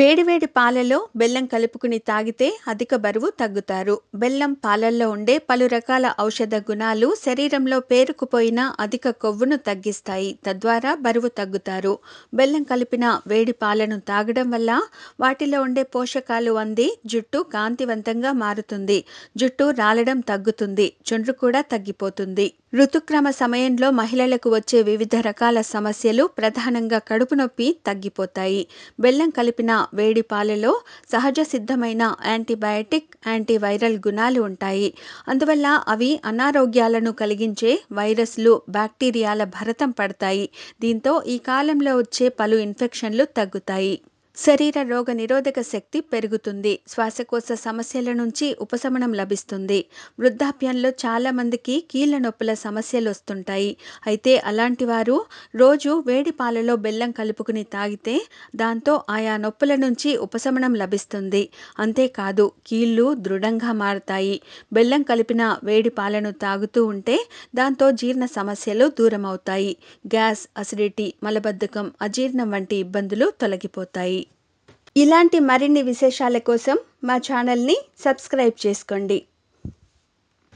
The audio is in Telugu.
వేడివేడి పాలలో బెల్లం కలుపుకుని తాగితే అధిక బరువు తగ్గుతారు. బెల్లం పాలల్లో ఉండే పలు రకాల ఔషధ గుణాలు శరీరంలో పేరుకుపోయిన అధిక కొవ్వును తగ్గిస్తాయి. తద్వారా బరువు తగ్గుతారు. బెల్లం కలిపిన వేడి పాలను తాగడం వల్ల వాటిలో ఉండే పోషకాలు అంది జుట్టు కాంతివంతంగా మారుతుంది జుట్టు రాలడం తగ్గుతుంది చుండ్రు కూడా తగ్గిపోతుంది. ఋతుక్రమ సమయంలో మహిళలకు వచ్చే వివిధ రకాల సమస్యలు ప్రధానంగా కడుపు నొప్పి తగ్గిపోతాయి. బెల్లం కలిపిన వేడి పాలలో సహజ సిద్ధమైన యాంటీబయాటిక్ యాంటీవైరల్ గుణాలు ఉంటాయి. అందువల్ల అవి అనారోగ్యాలను కలిగించే వైరస్లు బ్యాక్టీరియాల భరతం పడతాయి. దీంతో ఈ కాలంలో వచ్చే పలు ఇన్ఫెక్షన్లు తగ్గుతాయి. శరీర రోగ నిరోధక శక్తి పెరుగుతుంది. శ్వాసకోశ సమస్యల నుంచి ఉపశమనం లభిస్తుంది. వృద్ధాప్యంలో చాలామందికి కీళ్ళ నొప్పుల సమస్యలు వస్తుంటాయి. అయితే అలాంటి వారు రోజు వేడి పాలలో బెల్లం కలుపుకుని తాగితే దాంతో ఆయా నొప్పుల నుంచి ఉపశమనం లభిస్తుంది. అంతేకాదు కీళ్ళు దృఢంగా మారతాయి. బెల్లం కలిపిన వేడి పాలను తాగుతూ ఉంటే దాంతో జీర్ణ సమస్యలు దూరం అవుతాయి గ్యాస్ అసిడిటీ మలబద్ధకం అజీర్ణం వంటి ఇబ్బందులు తొలగిపోతాయి. ఇలాంటి మరిన్ని విశేషాల కోసం మా ఛానల్ని సబ్స్క్రైబ్ చేసుకోండి.